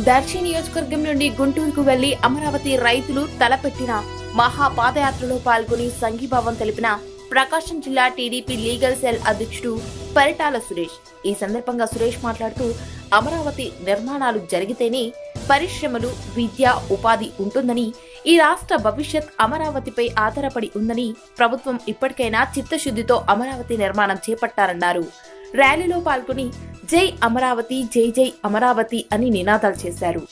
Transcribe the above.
దర్శి నియోజకవర్గం నుండి గుంటూరుకు వెళ్ళి అమరావతి రైతులు తలపెట్టిన మహా పాదయాత్రలో పాల్గొని సంఘీభావం తెలిపిన ప్రకాశం జిల్లా టీడీపీ లీగల్ సెల్ అధ్యక్షుడు పరిటాల సురేష్. ఈ సందర్భంగా సురేష్ మాట్లాడుతూ అమరావతి నిర్మాణాలు జరిగితేనే పరిశ్రమలు విద్య ఉపాధి ఉంటుందని ఈ రాష్ట్ర భవిష్యత్ అమరావతిపై ఆధారపడి ఉందని ప్రభుత్వం ఇప్పటికైనా చిత్తశుద్ధితో అమరావతి నిర్మాణం చేపట్టారన్నారు. ర్యాలీలో పాల్గొని జై అమరావతి జై జై అమరావతి అని నినాదాలు చేశారు.